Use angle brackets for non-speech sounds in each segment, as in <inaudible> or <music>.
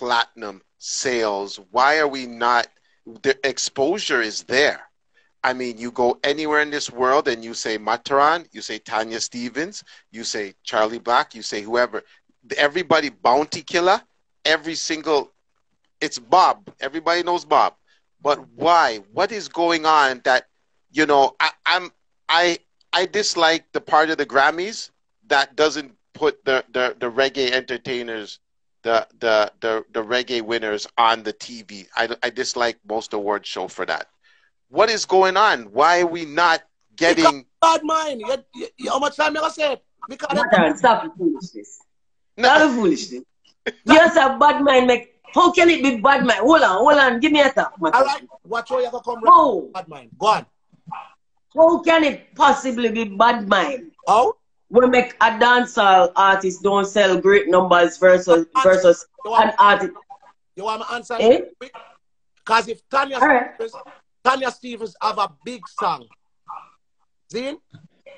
platinum sales? Why are we not? The exposure is there. I mean, you go anywhere in this world and you say Matterhorn, you say Tanya Stephens, you say Charlie Black, you say whoever. Everybody bounty killer, every single it's Bob. Everybody knows Bob. But why? What is going on that you know, I, I'm I I dislike the part of the Grammys that doesn't put the, the, the reggae entertainers the, the the the reggae winners on the TV. I, I dislike most award show for that. What is going on? Why are we not getting bad mind? You, you, you, how much time you said? Because Madam, stop the foolishness. No. Stop the foolishness. yes, a bad mind make. How can it be bad mind? Hold on, hold on. Give me a tap. All right. Watch how you gonna come. Oh. Bad mind. Go on. How can it possibly be bad mind? How? We make a dancehall artist don't sell great numbers versus versus an artist. You want to answer? Eh? Because if Tanya right. Stephens, Tanya Stephens have a big song, see,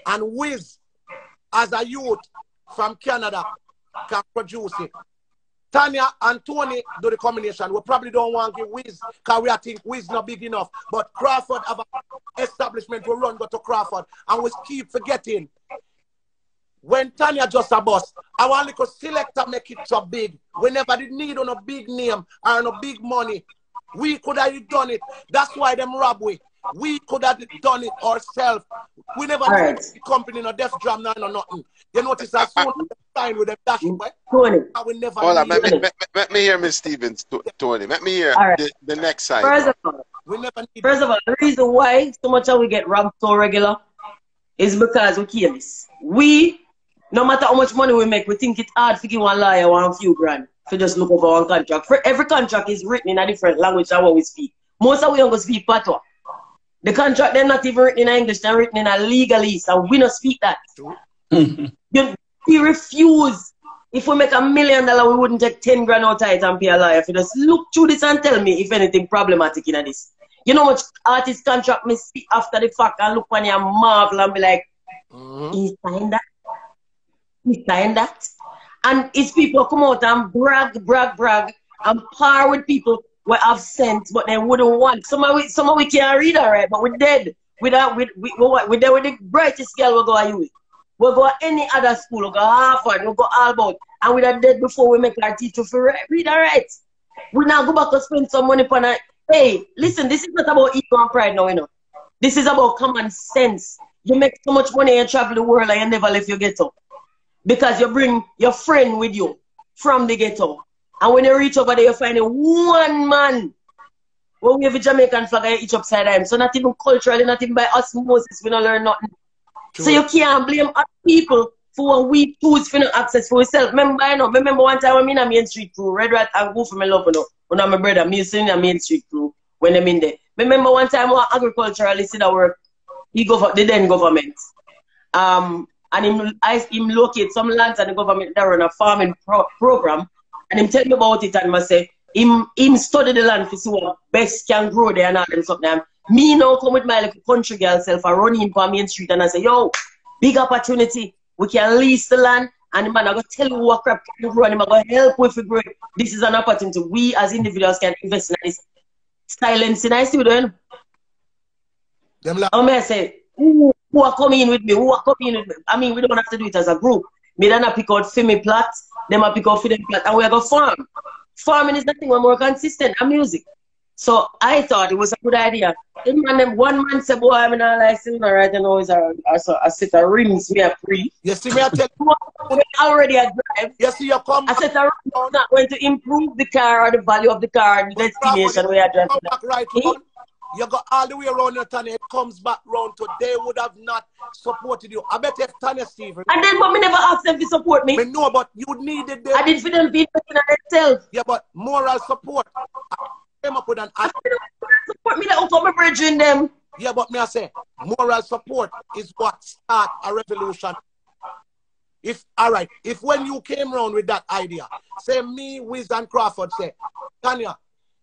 and Wiz as a youth from Canada can produce it. Tanya and Tony do the combination. We probably don't want to give Wiz because we think Wiz not big enough. But Crawford have an establishment we run go to Crawford and we keep forgetting. When Tanya just a boss, I want to selector make it so big. We never did need on a big name or on a big money. We could have done it. That's why them rob we. We could have done it ourselves. We never right. the company no Def Jam no, no nothing. You notice as soon as sign with them dashing boy. Tony. I will never Hold on, let me, let, let me hear Miss Stephens, Tony. Let me hear right. the, the, next side. First of all, we never need First of all, the reason why so much of we get robbed so regular is because we careless. We, no matter how much money we make, we think it's hard to give one liar one few grand to just look over one contract. For every contract is written in a different language than what we speak. Most of we don't speak patois. The contract they're not even written in English, they're written in a legalese, and we don't speak that. you, we refuse. If we make a million dollar, we wouldn't take 10 grand out of it and pay a lawyer. If you just look through this and tell me if anything problematic in this. You know much artist contract me see after the fact and look when you marvel and be like, mm-hmm. he signed that? He signed that? And it's people come out and brag, brag, brag, and par with people we have sense, but they wouldn't want. Some of we, some of we can't read alright, but we're dead. Without we we we we're there with the brightest girl we go at you. We go any other school, we go Harvard, we go Albert, and we are dead before we make our teacher for read alright. We now go back to spend some money on a hey, listen, this is not about ego and pride now, you know. This is about common sense. You make so much money and travel the world and you never leave your ghetto. Because you bring your friend with you from the ghetto. And when you reach over there, you find a one man. When we have a Jamaican flag, each upside down. So not even culturally, not even by osmosis, we don't learn nothing. True. So you can't blame other people for what we choose for no access for ourselves. Remember, I know, remember one time I'm in a Main Street crew, Red Rat and Goofy my love, you know. When I'm my brother, me in a Main Street crew when I'm in there. Remember one time one agriculturalist in our work, he go for the then government. Um, and him, I, him locate some lands and the government that run a farming pro program and him tell me about it and I say, him, him study the land to see what best can grow there and all them something. And me now come with my little country girl self and run him on Main Street and I say, yo, big opportunity. We can lease the land and the man I go tell you what crap can grow and him I go help with it grow. This is an opportunity. We as individuals can invest in this silence in our studio. Them like- I say, who, who are coming in with me? Who are coming in with me? I mean, we don't have to do it as a group. Me then I pick out Femi plots them a pick up for them and we go farm. Farming is nothing more consistent than music. So I thought it was a good idea. The man, them, one man said, boy, I'm not like sitting right now is a, a, a set of rims me a free. You see me I tell you already a drive. You see you come I said rims is not going to improve the car or the value of the car the destination where you're driving. Right, you go all the way around your Tanya, it comes back round to they would have not supported you. I bet if Tanya Steven. And then, but me never asked them to support me. Me know, but you needed them. I did for them being in themselves. Yeah, but moral support. I came up with an. I support me, that come bridging them. Yeah, but me I say, moral support is what start a revolution. If all right, if when you came around with that idea, say me, Wiz and Crawford say, Tanya,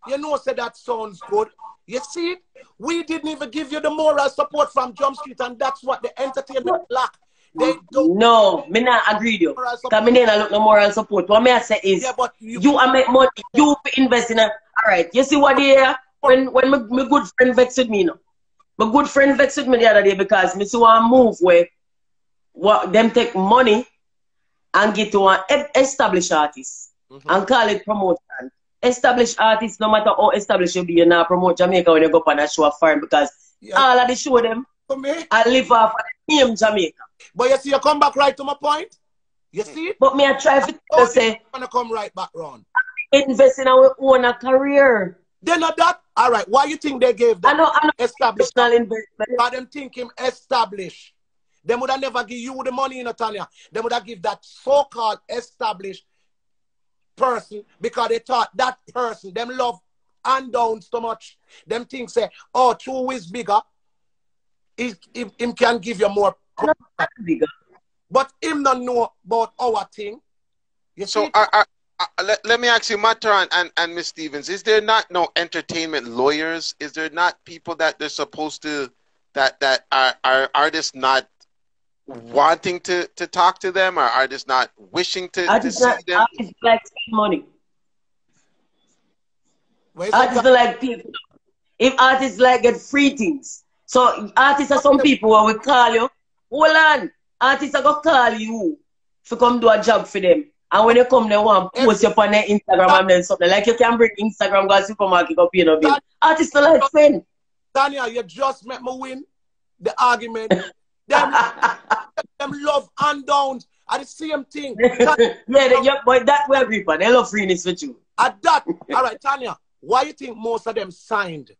you know, say that sounds good. You see it? We didn't even give you the moral support from Jump Street, and that's what the entertainment lack. they don't. No, me not agree with you. Because me not look no moral support. What me I say is, yeah, but you, you are make money, you invest in a, all right, you see what they when, when my, my good friend vexed me, you know. My good friend vexed me the other day because me see one move where what them take money and get to an established artist mm-hmm. and call it promotion. Established artists, no matter how established you be, you now promote Jamaica when you go on a show of foreign because yeah. all of the show them I live off of the name Jamaica. But you see, you come back right to my point. You see? But me, I try to oh, say. I'm gonna come right back round. Invest in our own career. They're not that. All right. Why you think they gave that? I know. I know. Established investment. But them think him establish. They would have never give you the money, in Natalia. They would have give that so-called established person because they thought that person, them love and down so much. Them think say, oh, two is bigger. He, he, him can give you more. Bigger. But him don't know about our thing. You so see? Are, are, are, let, let me ask you, Matterhorn and, and Miss Stephens, is there not no entertainment lawyers? Is there not people that they're supposed to that that are are artists not wanting to, to talk to them or are just not wishing to, to see not, them? Artists like spend money. Artists like people. If artists like get free things. So artists are some people who will call you, hold on, artists are gonna call you to come do a job for them. And when you come, they want post you on their Instagram and then something. Like you can bring Instagram, go to supermarket, go pay no bill. Artists are like friend. Tanya, you just met me win the argument them, <laughs> them love and downs are the same thing. <laughs> yeah, they, yeah, but that way people, they love freeness with you. At that, all right, Tanya, why you think most of them signed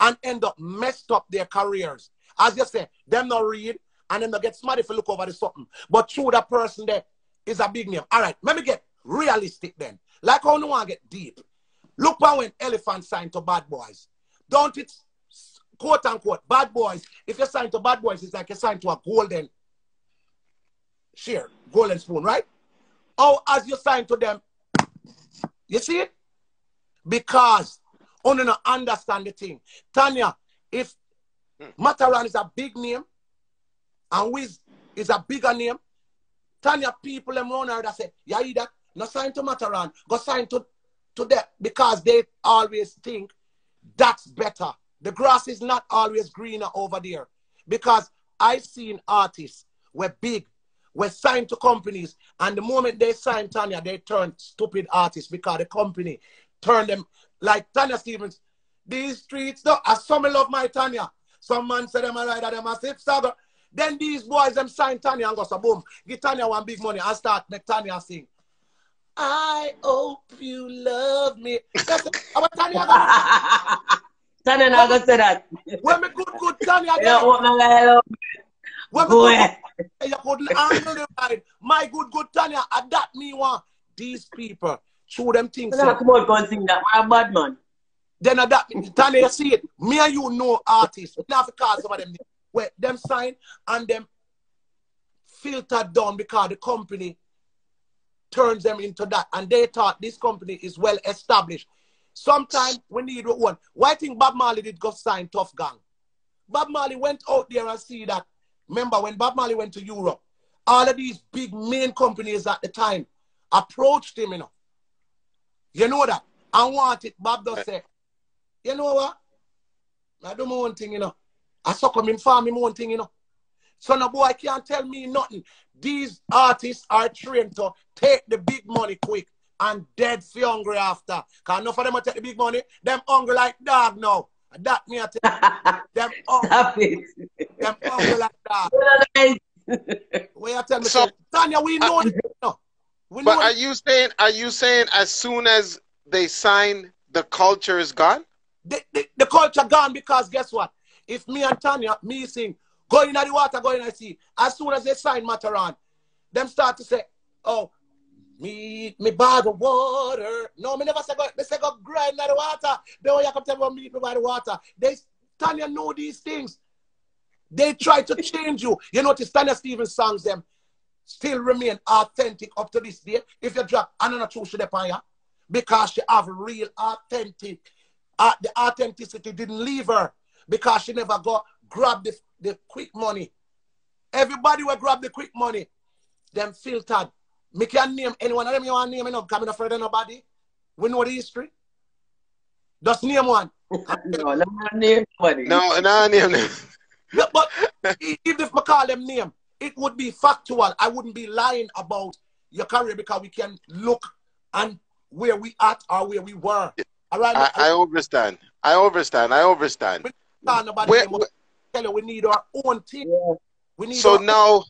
and end up messed up their careers? As you say, them not read and then they get smart if you look over the something. But true, that person there is a big name. All right, let me get realistic then. Like how no one get deep. Look when Elephant signed to Bad Boys. Don't it quote unquote, bad boys, if you sign to bad boys, it's like you sign to a golden share, golden spoon, right? Or as you sign to them, you see it? Because only not understand the thing. Tanya, if Matterhorn is a big name and Wiz is a bigger name, Tanya people them run out that say, yeah, you that no sign to Matterhorn, go sign to, to them because they always think that's better. The grass is not always greener over there because I've seen artists were big, were signed to companies, and the moment they sign Tanya, they turn stupid artists because the company turned them like Tanya Stephens. These streets, though, I some love my Tanya. Some man say them a ride them a sip saga. Then these boys them sign Tanya and go so boom, give Tanya one big money and start make Tanya sing. I hope you love me. That's <laughs> what Tanya Tanya not gonna say that. When me good, good Tanya. Yeah, what my When me good, you couldn't handle the ride. My good, good Tanya, adapt me one. These people, show them things. Tanya, eh. come on, go and sing that. I'm a bad man. Then adapt me. Tanya, you see it. Me and you know artists. We have to call some of them. Where them sign and them filtered down because the company turns them into that. And they thought this company is well established. Sometimes we need one. Why think Bob Marley did go sign Tuff Gong? Bob Marley went out there and see that. Remember when Bob Marley went to Europe, all of these big main companies at the time approached him, you know. You know that. I want it. Bob does say, you know what? I do my own thing, you know. I suck him in farm, my own thing, you know. So no boy can't tell me nothing. These artists are trained to take the big money quick and dead for hungry after. Cause enough of them will take the big money. Them hungry like dog now. That me I tell <laughs> them hungry. Stop it. Them hungry like dog. Where you tell me, so, Tanya, we know uh, it. No. We but are it. you saying are you saying as soon as they sign the culture is gone? The, the, the culture gone because guess what? If me and Tanya, me sing, go in the water, go in the sea, as soon as they sign Matterhorn, them start to say, oh, Meet me by the water. No, me never say go, they say go grind in the water. They want you come tell me meet me by the water. They Tanya know these things. They try to change you. You notice Tanya Stephens songs them still remain authentic up to this day. If you drop another true shit upon you, because she have real authentic. Uh, the authenticity didn't leave her because she never got grab the, the quick money Everybody will grab the quick money. Them filtered. Me can name anyone of them you want to name, you know, coming afraid of nobody. We know the history. Just name one. <laughs> no, no name nobody. No, no name them. Yeah, but even if I call them name, it would be factual. I wouldn't be lying about your career because we can look and where we at or where we were. All right, I, I understand. I understand. I understand. We, nobody where, where, tell you we need our own team. Yeah. We need so now,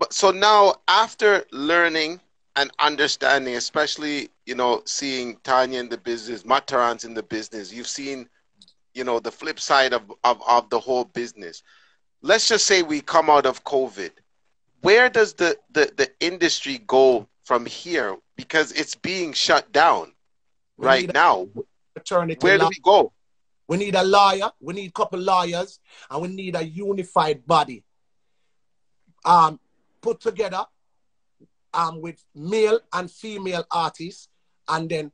but so now after learning and understanding, especially you know seeing Tanya in the business, Matterhorn's in the business, you've seen you know the flip side of, of, of the whole business. Let's just say we come out of COVID. Where does the, the, the industry go from here? Because it's being shut down we right now. Where do we go? We need a lawyer. We need a couple lawyers, and we need a unified body. Um, put together um, with male and female artists, and then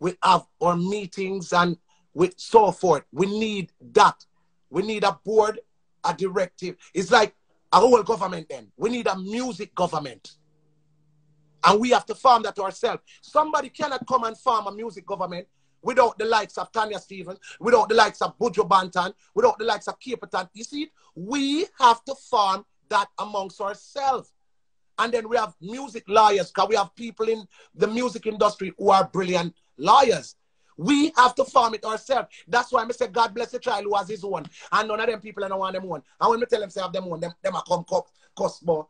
we have our meetings and with so forth. We need that. We need a board, a directive. It's like a whole government then. We need a music government. And we have to farm that ourselves. Somebody cannot come and farm a music government without the likes of Tanya Stephens, without the likes of Buju Banton, without the likes of Capleton. You see, we have to farm that amongst ourselves. And then we have music lawyers, because we have people in the music industry who are brilliant lawyers. We have to farm it ourselves. That's why I say God bless the child who has his own. And none of them people I don't want them one. And when me tell them say have them one, them, them are come cost more.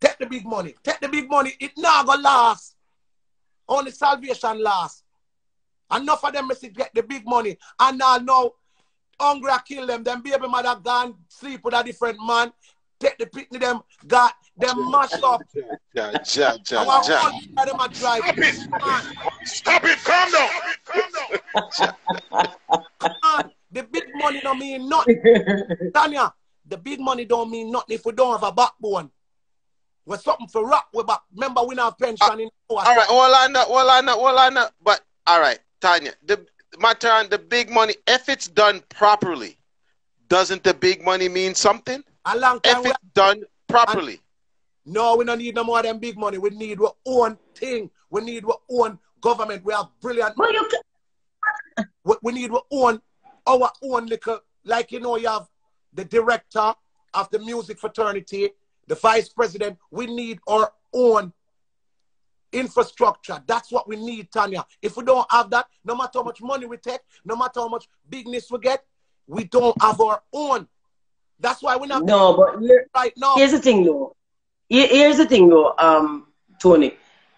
Take the big money. Take the big money. It not gonna last. Only salvation lasts. Enough of them must get the big money. And now know hungry I kill them. Them baby mother gone sleep with a different man. Take the picnic them got them mash up. Ja, ja, ja, ja. Them a drive. Stop it! Stop it! Calm down! Calm down! the big money don't mean nothing. <laughs> Tanya, the big money don't mean nothing if we don't have a backbone. We're something for rock with back. Remember, we not pension uh, in All right, all I know, all I know, all I know. But all right, Tanya, the my turn, the big money, if it's done properly, doesn't the big money mean something? A long time. If it's done properly. No, we don't need no more than big money. We need our own thing. We need our own government. We have brilliant. Well, you can... we, we need our own, our own little, like you know, you have the director of the music fraternity, the vice president. We need our own infrastructure. That's what we need, Tanya. If we don't have that, no matter how much money we take, no matter how much bigness we get, we don't have our own. That's why we're not. No, but right now. Here's the thing, though. Here's the thing, though, um, Tony.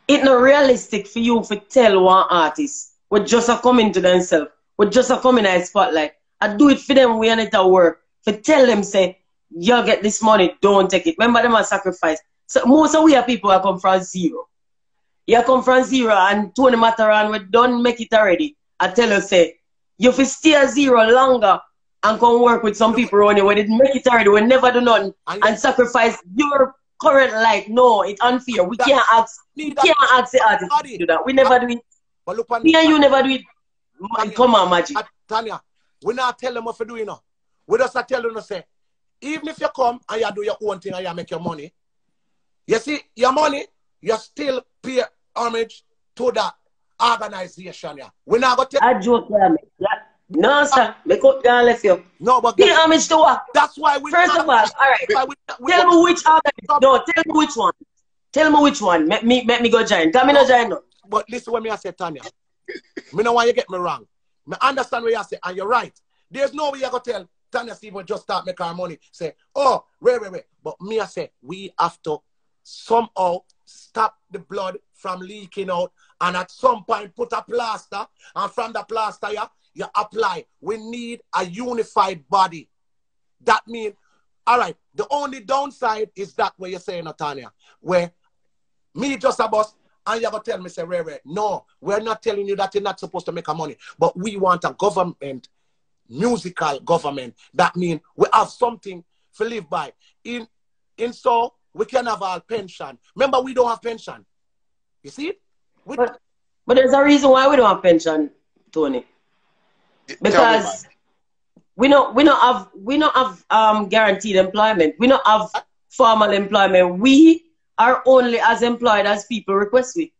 It's not realistic for you to tell one artist what just a coming to themselves, what just a coming in a spotlight. I do it for them We when it at work. For tell them, say, you get this money, don't take it. Remember them a sacrifice. So most of we are people that come from zero. You come from zero and Tony Matterhorn, we don't make it already. I tell you, say, you fi stay zero longer and come work with some people around you when it make it already, we never do nothing and sacrifice your current life. No, it's unfair. We can't ask we can't ask the artist to do that. We never do it. But look on Me and you never do it. Tanya, come on, magic. Tanya, we not tell them what to do, you know. We just tell them to say, even if you come and you do your own thing and you make your money, you see, your money, you still pay homage to that organization. Yeah. We're not going to tell I joke, yeah. No, sir. Make up down left you. No, but pay homage to what? That's why we First of all, all right. We, we, tell me which organization. No, tell me which one. Tell me which one. Make me, make me go join. Tell me no join no. But listen when me I say, Tanya. me know why you get me wrong. Me understand what you say, and you're right. There's no way you go tell Tanya Steven just start make our money. Say, oh, wait, wait, wait. But me I say, we have to somehow stop the blood from leaking out and at some point put a plaster and from the plaster yeah, you apply. We need a unified body. That means, all right, the only downside is that where you're saying, Natania, where me just a boss and you're going to tell me, say, Ray, Ray, no, we're not telling you that you're not supposed to make a money, but we want a government, musical government. That means we have something to live by. In, in so, we can have our pension. Remember, we don't have pension. You see? We, but, but there's a reason why we don't have pension, Tony. Because we don't we don't have we don't have um guaranteed employment. We don't have formal employment. We are only as employed as people request we.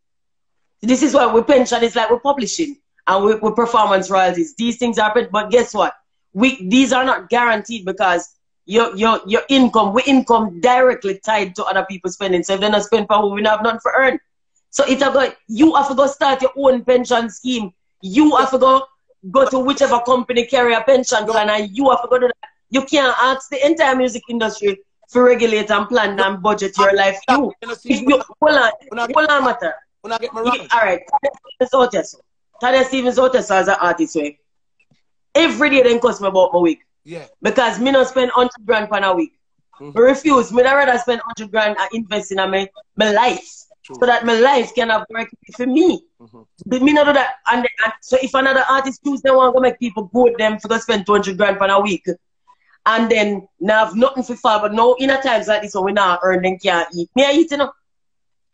This is why we pension is like we're publishing and we, we performance royalties. These things are but guess what? We these are not guaranteed because your your your income, we income directly tied to other people's spending. So if they not spend for we have none for earn. So it's about you have to go start your own pension scheme. You have to go go to whichever company carry a pension plan and you have to go to that. You can't ask the entire music industry to regulate and plan and budget your life. You, if you hold on, hold on, matter. When I get my wrong. All right, Stevens out there, so. Thaddeus Stevens out as an artist, way. Every day they cost me about my week. Yeah. Because me not spend 100 grand per a week. Mm-hmm. I refuse. Me rather spend 100 grand and invest in my, my life. True. So that my life can have work for me. Mm-hmm. Me not do that. And, and, so if another artist choose they want to make people go them for to spend 200 grand per a week, and then now have nothing for fall, but no, in a times like this when we not earn, then can't eat. Me I eat, you know?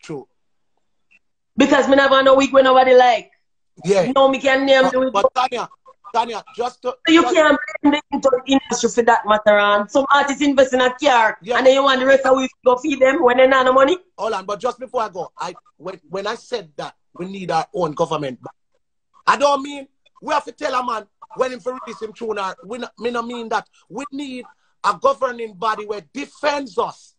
True. Because me never know week when nobody like. Yeah. No, me can name but, but Tanya, Tanya, just to, you just, can't blame the industry for that matter. And some artists invest in a car, yeah. and then you want the rest of we go feed them when they not no money. Hold on, but just before I go, I when when I said that we need our own government, I don't mean we have to tell a man when him for release him tune. We not, me not mean that we need a governing body where defends us.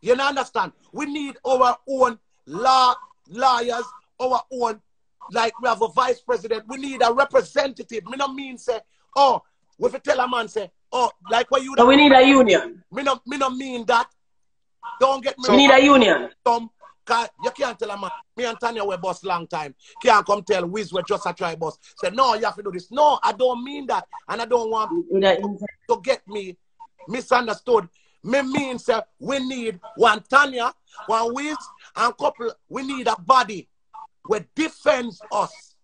You know, understand? We need our own law lawyers, our own, like we have a vice president. We need a representative. Me not mean say, oh, if you tell a man say, oh, like what you. So we need a union. Me not, me not mean that. Don't get me. So we need a union. Some, you can't tell a man. Me and Tanya were boss long time. Can't come tell Wiz we just a try boss. Say no, you have to do this. No, I don't mean that, and I don't want to get me misunderstood. Me mean say we need one Tanya, one Wiz, and couple. We need a body where defends us.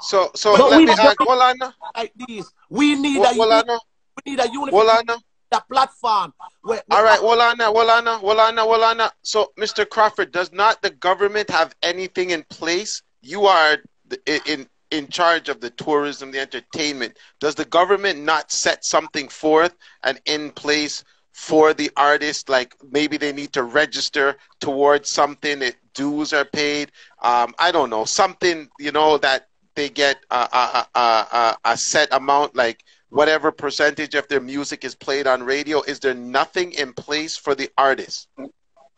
So, so but let me ask, Wolana. Like these, we need a Wolana. We need a unified the platform. Where, All right, Wolana, Wolana, Wolana, Wolana. So, Mr. Crawford, does not the government have anything in place? You are in in charge of the tourism, the entertainment. Does the government not set something forth and in place for the artist? Like maybe they need to register towards something. That dues are paid. Um, I don't know something. You know that they get a, a, a, a set amount, like whatever percentage of their music is played on radio. Is there nothing in place for the artist?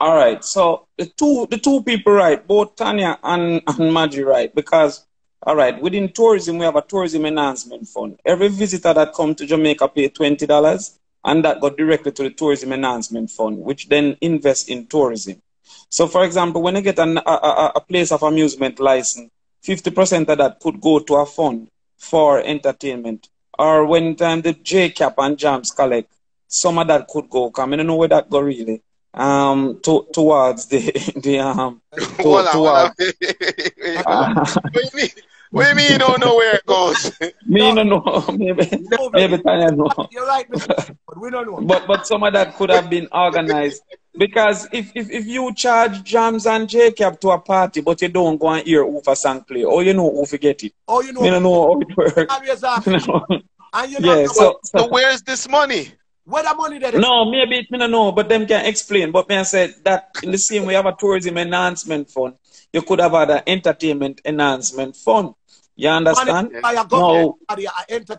All right. So the two the two people right, both Tanya and, and Maggie right, because all right, within tourism we have a tourism enhancement fund. Every visitor that come to Jamaica pay twenty dollars and that go directly to the tourism enhancement fund, which then invests in tourism. So for example, when you get an, a, a, a place of amusement license, 50% of that could go to a fund for entertainment. Or when time the JACAP and JAMS collect, some of that could go, come. I don't know where that go really. Um, to, towards the <laughs> the um, <laughs> to, towards, <laughs> uh, what do you mean? you don't know where it goes? <laughs> Me no know. <laughs> Maybe maybe Tanya know. You're right, but we don't know. But but some of that could have been organized. Because if, if, if you charge Jams and JACAP to a party, but you don't go and hear who for song play, or you know who forget it. Oh, you know. You don't know how it works. <laughs> you know? And you yeah, so, so, so where's this money? Where the money that is? No, maybe it, me don't know, but them can explain. But me I said that in the same way, have a tourism enhancement fund. You could have had an entertainment enhancement fund. You understand? No,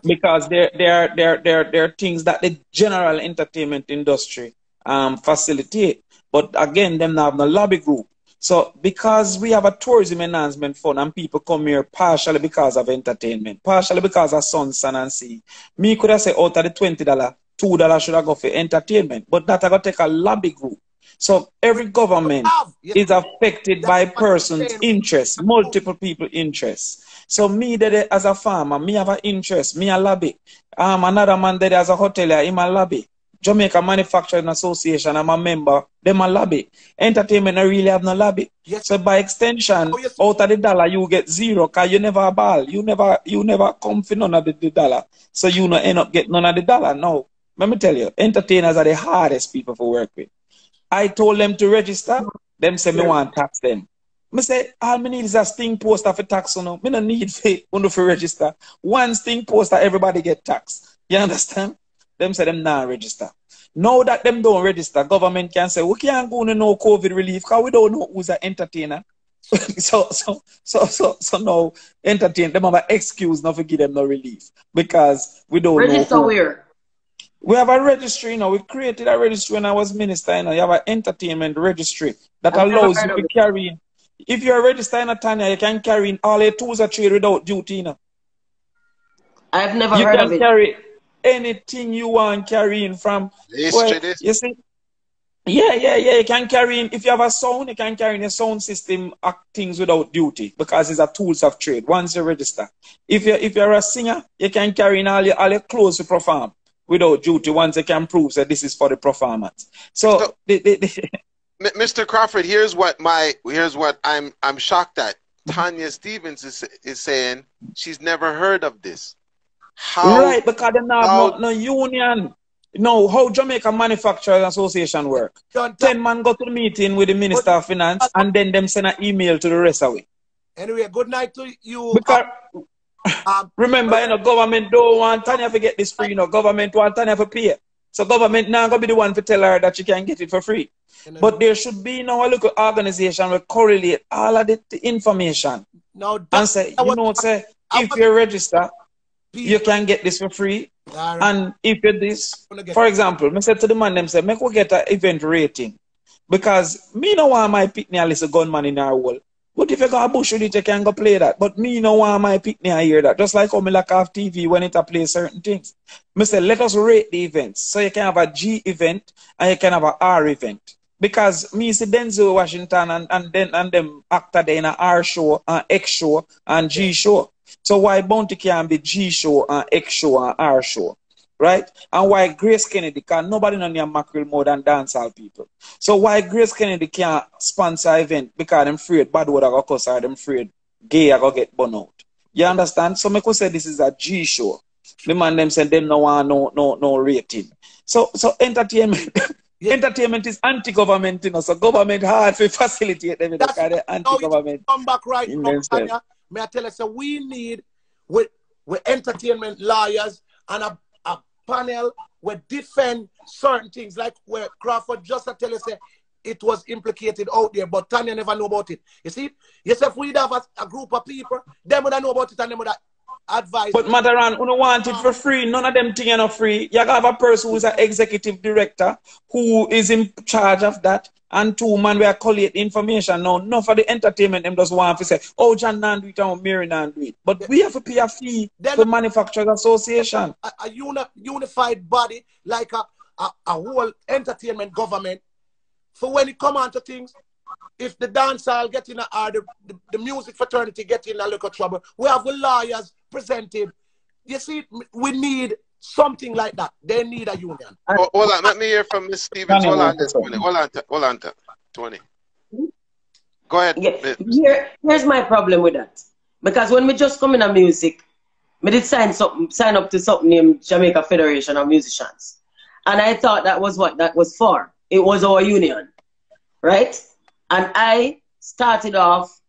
because there, there, there, there, there are things that the general entertainment industry um, facilitate. But again, them have no lobby group. So because we have a tourism enhancement fund and people come here partially because of entertainment, partially because of sun, sun and sea, me could have said out of the twenty dollar, two dollar should have go for entertainment. But that I got take a lobby group. So every government is affected by person's interest, multiple people interests. So me that as a farmer, me have an interest, me a lobby. Um, another man that as a hotelier, him a lobby. Jamaica Manufacturing Association, I'm a member, them a lobby. Entertainment I really have no lobby. Yes. So by extension, oh, yes. out of the dollar you get zero because you never ball. You never you never come for none of the, the dollar. So you no end up getting none of the dollar. No. Let me tell you, entertainers are the hardest people to work with. I told them to register. Them say me want tax them. Me say, all me need is a sting poster for tax. You know? Me no need <laughs> for, to register. One sting poster, everybody get tax. You understand? Them say them not register. Now that them don't register, government can say we can't go to no COVID relief because we don't know who's an entertainer. <laughs> so so so so so no entertain them have an excuse not to give them no relief because we don't register know. where? We have a registry, you know. We created a registry when I was minister, you know. You have an entertainment registry that I've allows you to carry. If you're registered in a Tanya, you can carry in all your tools of trade without duty, you know. I've never you heard can of it. carry anything you want carrying from. History, this. You see? Yeah, yeah, yeah. You can carry in, if you have a sound, you can carry in a sound system act things without duty because it's a tools of trade once you register. If you're, if you're a singer, you can carry in all your, all your clothes to perform without duty once you can prove that this is for the performance. So, So- the, the, the, <laughs> M- Mr. Crawford, here's what my here's what I'm I'm shocked at. Tanya Stephens is is saying she's never heard of this. How right, because they not how- no, no union. No, how Jamaica Manufacturers Association work. John, Ten man go to the meeting with the Minister of Finance and then them send an email to the rest of it. Anyway, good night to you. Because Um, <laughs> remember, you know, government don't want Tanya to get this free, you know, government want Tanya to pay. So government now gonna be the one to tell her that she can't get it for free. But there should be now a local organization will correlate all of the, information now, and say, you know, what, say if you register, you can get this for free. Alright. And if you this, for example, I said to the man, them say, make we get an event rating. Because me no want my picnic a little gunman in our world. But if you got a bush with it, you can go play that. But me no want my picnic I hear that. Just like how me off TV when it a play certain things. Me say, let us rate the events. So you can have a G event and you can have a R event. Because me see Denzel Washington and, and then and them actor there in a R show and X show and G show. So why Bounty can be G show and X show and R show? Right? And why Grace Kennedy can nobody know near mackerel more than dancehall people. So why Grace Kennedy can't sponsor event because them afraid bad word I or them afraid gay I go get burn out. You understand? So make we say this is a G show. The man them say them no want no no no rating. So so entertainment entertainment is anti-government, you know. So government hard to facilitate them That's- they're anti-government. come back right now. Tanya. May I tell you, so we need with with entertainment lawyers and a, a panel will defend certain things, like where Crawford just tell us say it was implicated out there, but Tanya never know about it. You see, yes, if we'd have a, a group of people, them would know about it and them would advise. But Matterhorn, who don't want it for free, none of them things are not free. You have a person who is an executive director who is in charge of that. And two man we are collate information now. No for the entertainment, them just want to say, oh John Nan do it and Mary Nan do it. But we have to pay a fee Then- to Manufacturers Association. a, a uni, unified body like a, a, a whole entertainment government. For when it come on to things, if the dancehall get in a, or the, the, the music fraternity get in a little trouble, we have the lawyers presented. You see, we need something like that. They need a union. Ho- hold on, let me hear from Miss Stephens. Hold on, wants to say Tony. Hold on, hold on, t- Tony. Go ahead. Yeah, here, here's my problem with that. Because when we just come in a music, we did sign something, sign up to something named Jamaica Federation of Musicians. And I thought that was what that was for. It was our union. Right? And I started off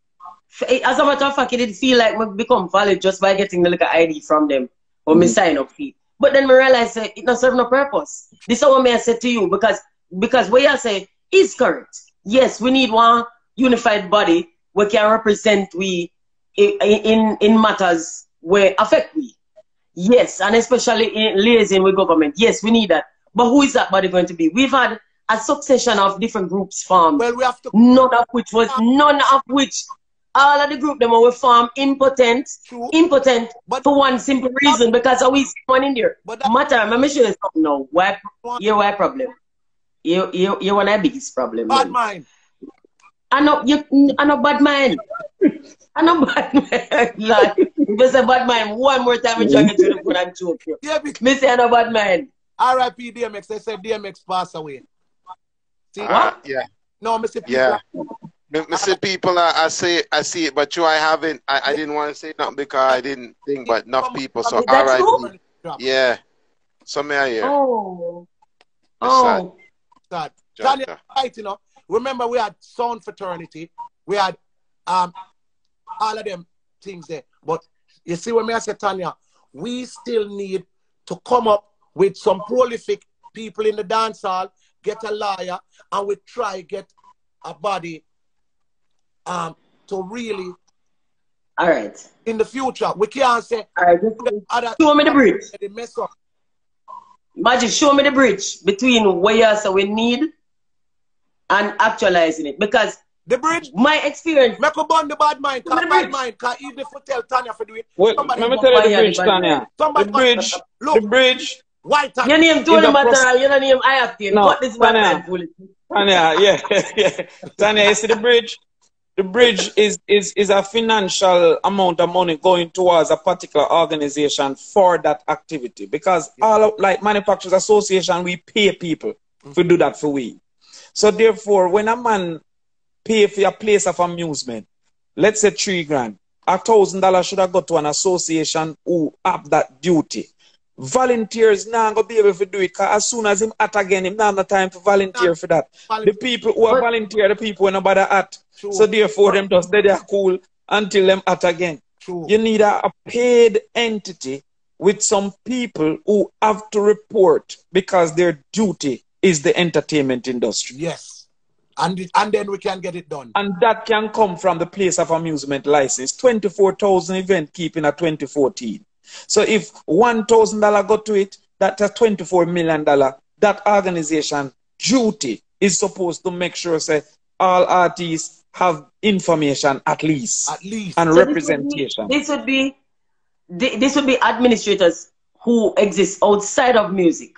as a matter of fact, it did feel like we become valid just by getting the little ID from them or me mm-hmm. sign up fee. But then we realize that it not serve no purpose. This is what me I said to you because because what you say is correct. Yes, we need one unified body we can represent we in, in, in matters where affect we. Yes, and especially in liaising with government. Yes, we need that. But who is that body going to be? We've had a succession of different groups formed, Well, we have to none of which was none of which all of the group them were formed impotent, True. impotent But- for one simple reason because I always one in there. But that- Matter, let me show you something now. Why you why problem? You you you one of the biggest problem. bad man. mind. I know you I know bad man. <laughs> I know bad man. <laughs> Lord, if you say bad man one more time, I'm trying to get you the phone and joke you. Yeah, because Me say I know bad man. R.I.P. DMX. They said DMX passed away. See, Uh, yeah, no, Mr. Yeah. M- Mr. People, I, I say I see it, but you, I haven't. I, I didn't want to say nothing because I didn't think, but enough people. So Is that R.I.P. true? Yeah. Some I hear. Oh. It's Oh. Sad. John, Tanya, right, you know. Remember, we had sound fraternity. We had um all of them things there. But you see, when me I say Tanya, we still need to come up with some prolific people in the dance hall, get a lawyer, and we try get a body um, to really. All right. In the future, we can't say. All right. Other, show me the bridge. They mess up. Magic, show me the bridge between what you say we need and actualizing it. Because the bridge, my experience. Make a burn the bad mind. Cause bad mind, cause even if we tell Tanya for do it, Wait, let me tell you the bridge, Tanya. Somebody the bridge, look, the bridge. Why Tanya? Your name Tony Matterhorn, your name I have to. No, what this Tanya. Tanya, yeah, <laughs> yeah. Tanya, you see the bridge? The bridge is, is, is a financial amount of money going towards a particular organization for that activity. Because yeah. all of, like Manufacturers Association, we pay people mm-hmm. to do that for we. So therefore, when a man pay for a place of amusement, let's say three grand, a thousand dollars should have got to an association who have that duty. Volunteers now gonna be able to do it because as soon as him at again, him now have no time to volunteer for that. The people who are volunteer, the people who nobody at. True. So therefore them just they are cool until them at again. True. You need a, a paid entity with some people who have to report because their duty is the entertainment industry. Yes. And, and then we can get it done. And that can come from the place of amusement license. 24,000 event keeping at 2014. So if $1,000 go to it, that's a $24 million. That organization duty is supposed to make sure say all artists have information at least. At least. And so representation. This would, be, this would be this would be administrators who exist outside of music.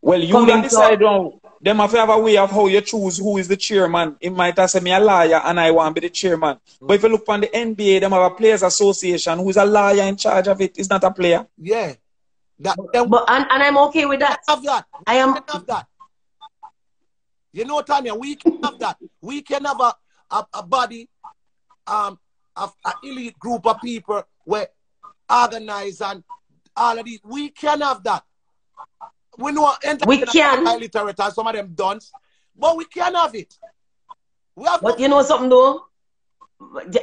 Well, you can decide on them have to have a way of how you choose who is the chairman. It might have said me a liar and I want to be the chairman. Mm. But if you look on the NBA, them have a players association who's a liar in charge of it. Is not a player. Yeah. That, but, and, and I'm okay with that. Have that. I am have that. You know, Tanya, we can have that. We can have a, a, a body, um, of an elite group of people where organize and all of these. We can have that. We know we can literate and some of them don't, but we can have it. We have but you know something though,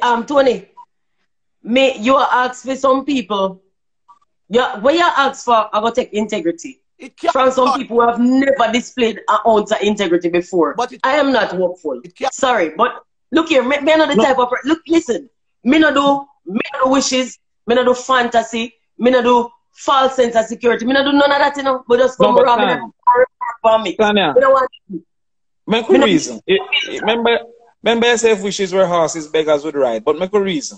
um, Tony, me you ask for some people. Yeah, when you ask for, I go take integrity. From some not. people who have never displayed an ounce of integrity before. But I am not hopeful. Sorry, but look here, me, me not the no. type of look. Listen, me not do me not do wishes, me not do fantasy, me not do false sense of security. Me not do none of that, you know. But just come around and for me. Tanya, me want Make a reason. It, it, remember, remember I said if wishes were horses, beggars would ride. But make a reason.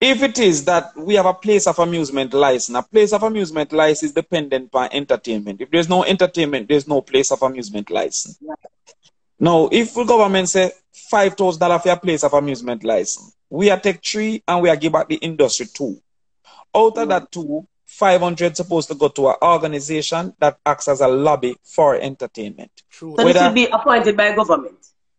If it is that we have a place of amusement license, a place of amusement license is dependent on entertainment. If there's no entertainment, there's no place of amusement license. Yeah. Now, if the government say five thousand dollars for a place of amusement license, we are take three and we are give back the industry two. Out of that mm. two, 500 supposed to go to an organization that acts as a lobby for entertainment. True. So Whether, this will be appointed by government?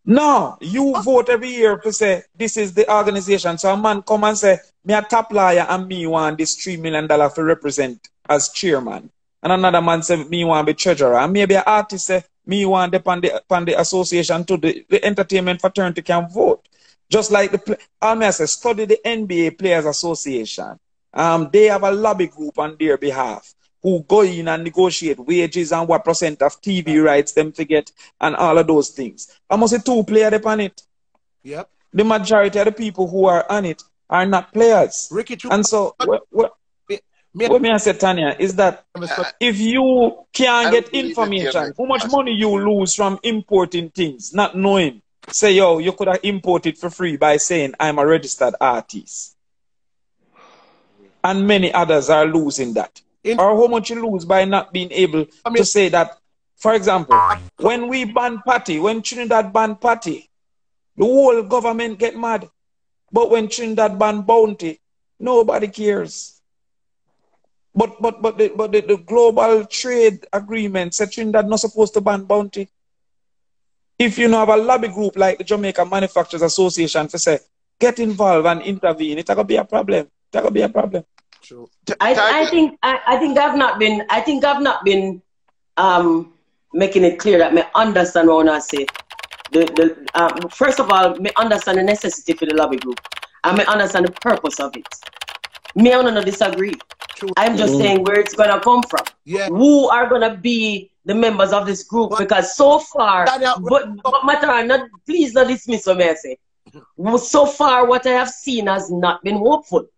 No, you vote every year to say this is the organization. So a man come and say, me a top lawyer and me want this three million dollar to represent as chairman. And another man say me want be treasurer. And maybe an artist say me want the upon the association to the, the entertainment fraternity can vote. Just like the I say study the NBA Players Association. Um, they have a lobby group on their behalf who go in and negotiate wages and what percent of TV rights them to get and all of those things. I must say two players upon it. Yep. The majority of the people who are on it are not players. Ricky and so what, what, what me I say, Tanya, is that if you can't get information, how much money you lose from importing things, not knowing. Say, yo, you could have imported for free by saying, I'm a registered artist and many others are losing that. In or how much you lose by not being able I mean, to say that, for example, when we ban party, when Trinidad ban party, the whole government get mad. But when Trinidad ban bounty, nobody cares. But but but the, but the, the global trade agreement said Trinidad not supposed to ban bounty. If you know have a lobby group like the Jamaica Manufacturers Association to say get involved and intervene, it's gonna be a problem. That could be a problem. True. I, I think I, I think I've not been I think I've not been um making it clear that me understand what I say. The the um, first of all, me understand the necessity for the lobby group. I may understand the purpose of it. Me I don't disagree. True. I'm just mm. saying where it's gonna come from. Yeah. Who are gonna be the members of this group? But, because so far, Daniel, but, but matter not please not dismiss what I say. <laughs> So far, what I have seen has not been hopeful.